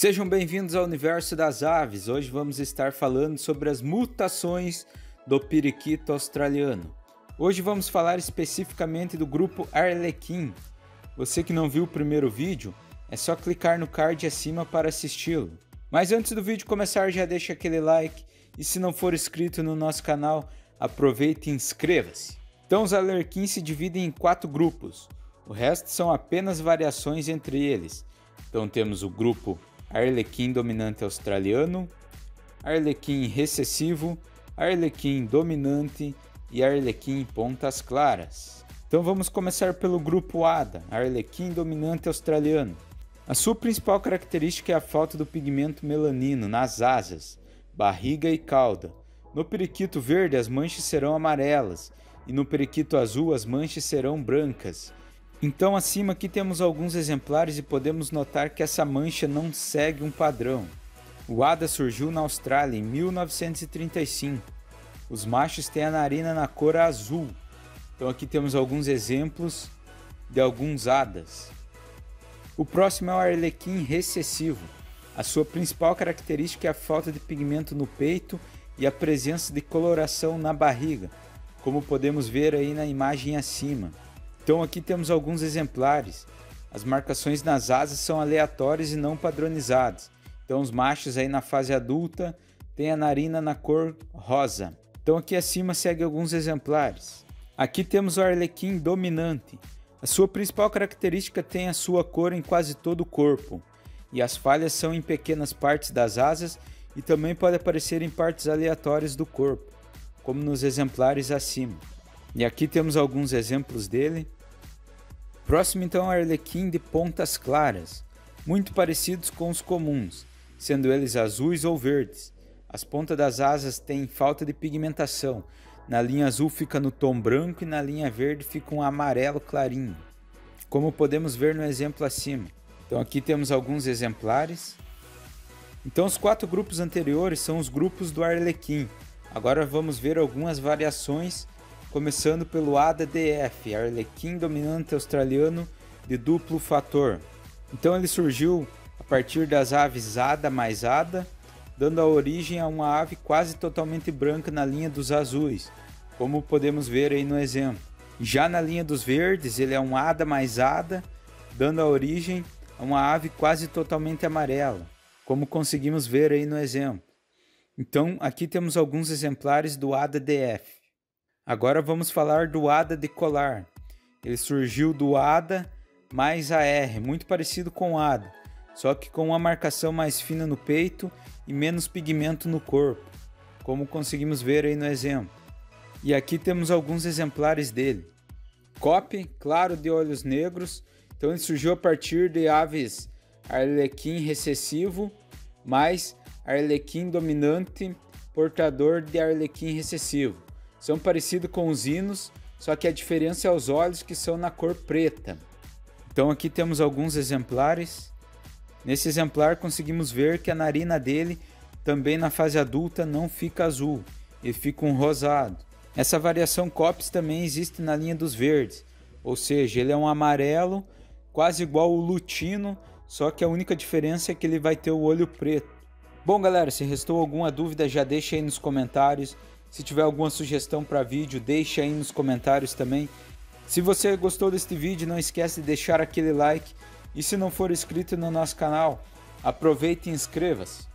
Sejam bem-vindos ao universo das aves. Hoje vamos estar falando sobre as mutações do periquito australiano. Hoje vamos falar especificamente do grupo Arlequim. Você que não viu o primeiro vídeo, é só clicar no card acima para assisti-lo. Mas antes do vídeo começar, já deixa aquele like e se não for inscrito no nosso canal, aproveite e inscreva-se. Então os Arlequim se dividem em quatro grupos. O resto são apenas variações entre eles. Então temos o grupo Arlequim dominante australiano, Arlequim recessivo, Arlequim dominante e Arlequim pontas claras. Então vamos começar pelo grupo ADA, Arlequim dominante australiano. A sua principal característica é a falta do pigmento melanino nas asas, barriga e cauda. No periquito verde as manchas serão amarelas e no periquito azul as manchas serão brancas. Então acima aqui temos alguns exemplares e podemos notar que essa mancha não segue um padrão. O Ada surgiu na Austrália em 1935. Os machos têm a narina na cor azul. Então aqui temos alguns exemplos de alguns hadas. O próximo é o arlequim recessivo. A sua principal característica é a falta de pigmento no peito e a presença de coloração na barriga, como podemos ver aí na imagem acima. Então aqui temos alguns exemplares. As marcações nas asas são aleatórias e não padronizadas. Então os machos aí na fase adulta têm a narina na cor rosa. Então aqui acima segue alguns exemplares. Aqui temos o arlequim dominante. A sua principal característica tem a sua cor em quase todo o corpo, e as falhas são em pequenas partes das asas e também pode aparecer em partes aleatórias do corpo, como nos exemplares acima. E aqui temos alguns exemplos dele. Próximo então é o arlequim de pontas claras, muito parecidos com os comuns, sendo eles azuis ou verdes. As pontas das asas têm falta de pigmentação. Na linha azul fica no tom branco e na linha verde fica um amarelo clarinho, como podemos ver no exemplo acima. Então aqui temos alguns exemplares. Então os quatro grupos anteriores são os grupos do arlequim. Agora vamos ver algumas variações começando pelo ADDF, Arlequim Dominante Australiano de duplo fator. Então ele surgiu a partir das aves ADA mais ADA, dando a origem a uma ave quase totalmente branca na linha dos azuis, como podemos ver aí no exemplo. Já na linha dos verdes, ele é um ADA mais ADA, dando a origem a uma ave quase totalmente amarela, como conseguimos ver aí no exemplo. Então, aqui temos alguns exemplares do ADDF. Agora vamos falar do ADA decolar. Ele surgiu do ADA mais AR, muito parecido com o ADA, só que com uma marcação mais fina no peito e menos pigmento no corpo, como conseguimos ver aí no exemplo. E aqui temos alguns exemplares dele. Cop, claro de olhos negros, então ele surgiu a partir de aves arlequim recessivo mais arlequim dominante portador de arlequim recessivo. São parecidos com os hinos, só que a diferença é os olhos que são na cor preta. Então aqui temos alguns exemplares. Nesse exemplar conseguimos ver que a narina dele também na fase adulta não fica azul, e fica um rosado. Essa variação COPS também existe na linha dos verdes, ou seja, ele é um amarelo quase igual o lutino, só que a única diferença é que ele vai ter o olho preto. Bom galera, se restou alguma dúvida já deixa aí nos comentários. Se tiver alguma sugestão para vídeo, deixa aí nos comentários também. Se você gostou deste vídeo, não esquece de deixar aquele like. E se não for inscrito no nosso canal, aproveite e inscreva-se.